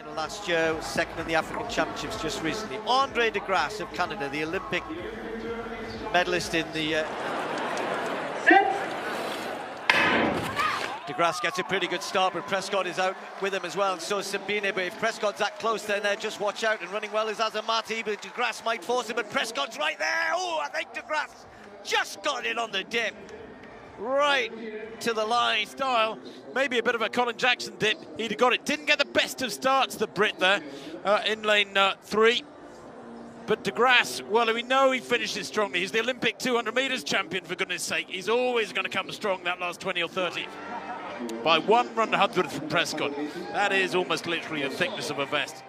final last year, second in the African Championships just recently. Andre de Grasse of Canada, the Olympic medalist in the. Uh... De Grasse gets a pretty good start, but Prescod is out with him as well, and so is Simbine. But if Prescod's that close, then uh, just watch out. And running well is Azamati, but De Grasse might force him, but Prescod's right there. Oh, I think De Grasse just got it on the dip right to the line. Style, maybe a bit of a Colin Jackson dip. He'd have got it. Didn't get the best of starts, the Brit there, uh, in lane uh, three. But De Grasse, well, we know he finishes strongly. He's the Olympic 200 metres champion, for goodness sake. He's always going to come strong that last 20 or 30. By one run 100 from Prescod. That is almost literally the thickness of a vest.